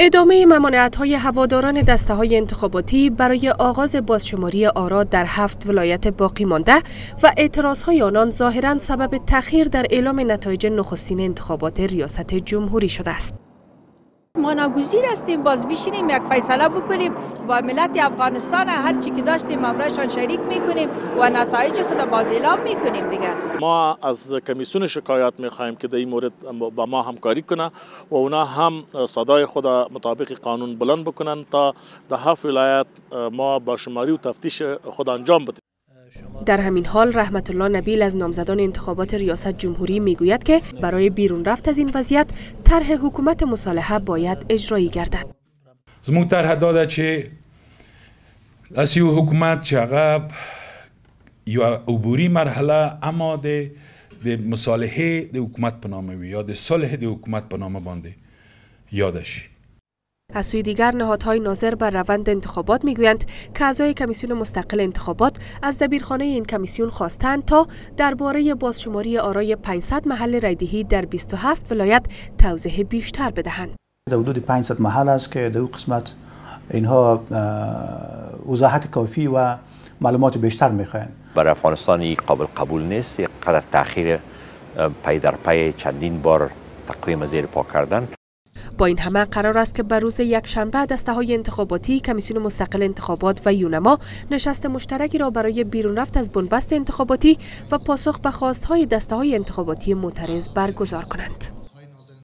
ادامه ممانعت های هواداران دسته های انتخاباتی برای آغاز بازشماری آرا در هفت ولایت باقی مانده و اعتراض های آنان ظاهرا سبب تأخیر در اعلام نتایج نخستین انتخابات ریاست جمهوری شده است. ما ناگزیر هستیم باز بشینیم یک فیصله بکنیم. با ملت افغانستان هر چی که داشتیم امرایشان شریک می‌کنیم و نتایج خود باز اعلام می‌کنیم دیگه. ما از کمیسیون شکایت می‌خواهیم که در این مورد با ما همکاری کنه و اونا هم صدای خود مطابق قانون بلند بکنن تا در هفت ولایت ما با شماری و تفتیش خود انجام بدیم. در همین حال رحمت الله نبیل از نامزدان انتخابات ریاست جمهوری می‌گوید که برای بیرون رفت از این وضعیت طرح حکومت مصالحه باید اجرایی گردد. زموږ طرح داده چې از یو حکومت چې هغه یو عبوري مرحله اما د د مصالحه د حکومت په نامه وي یا د صلح د حکومت په نامه باندې یاد شي از سوی دیگر نهادهای ناظر بر روند انتخابات می‌گویند که اعضای کمیسیون مستقل انتخابات از دبیرخانه این کمیسیون خواستند تا درباره بازشماری آرای 500 محل رایدهی در 27 ولایت توضیح بیشتر بدهند. در حدود 500 محل است که در قسمت اینها وضاحت کافی و معلومات بیشتر می‌خواهند. برای افغانستانی قابل قبول نیست قدر تاخیر پی در پی چندین بار تقویم زیر پا کردن با این همه قرار است که بر روز یک شنبه دسته های انتخاباتی کمیسیون مستقل انتخابات و یونما نشست مشترکی را برای بیرون رفت از بنبست انتخاباتی و پاسخ به خواست های دسته های انتخاباتی معترض برگزار کنند.